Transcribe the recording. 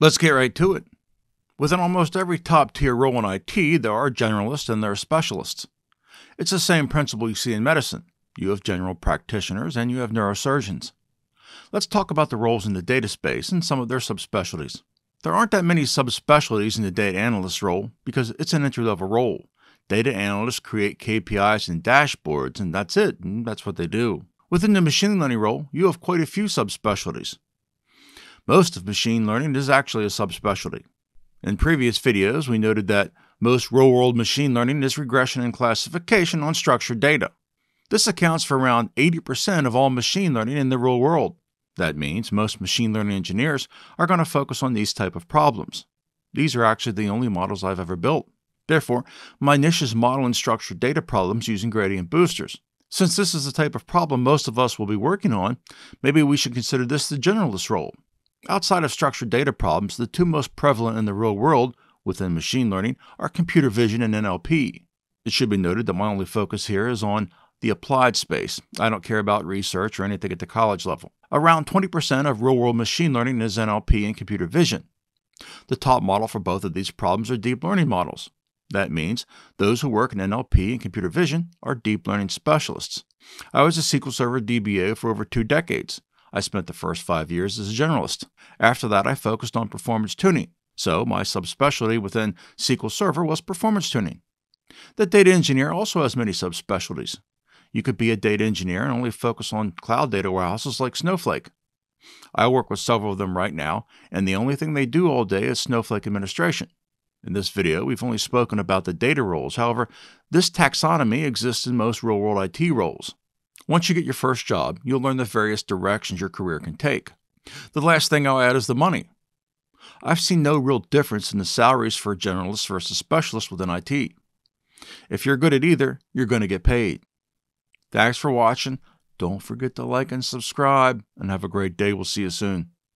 Let's get right to it. Within almost every top tier role in IT, there are generalists and there are specialists. It's the same principle you see in medicine. You have general practitioners and you have neurosurgeons. Let's talk about the roles in the data space and some of their subspecialties. There aren't that many subspecialties in the data analyst role because it's an entry level role. Data analysts create KPIs and dashboards, and that's it, and that's what they do. Within the machine learning role, you have quite a few subspecialties. Most of machine learning is actually a subspecialty. In previous videos, we noted that most real world machine learning is regression and classification on structured data. This accounts for around 80% of all machine learning in the real world. That means most machine learning engineers are going to focus on these type of problems. These are actually the only models I've ever built. Therefore, my niche is modeling structured data problems using gradient boosters. Since this is the type of problem most of us will be working on, maybe we should consider this the generalist role. Outside of structured data problems, the two most prevalent in the real world within machine learning are computer vision and NLP. It should be noted that my only focus here is on the applied space. I don't care about research or anything at the college level. Around 20% of real world machine learning is NLP and computer vision. The top model for both of these problems are deep learning models. That means those who work in NLP and computer vision are deep learning specialists. I was a SQL Server DBA for over two decades. I spent the first five years as a generalist. After that, I focused on performance tuning. So, my subspecialty within SQL Server was performance tuning. The data engineer also has many subspecialties. You could be a data engineer and only focus on cloud data warehouses like Snowflake. I work with several of them right now, and the only thing they do all day is Snowflake administration. In this video, we've only spoken about the data roles. However, this taxonomy exists in most real world IT roles. Once you get your first job, you'll learn the various directions your career can take. The last thing I'll add is the money. I've seen no real difference in the salaries for generalists versus specialists within IT. If you're good at either, you're going to get paid. Thanks for watching. Don't forget to like and subscribe, and have a great day. We'll see you soon.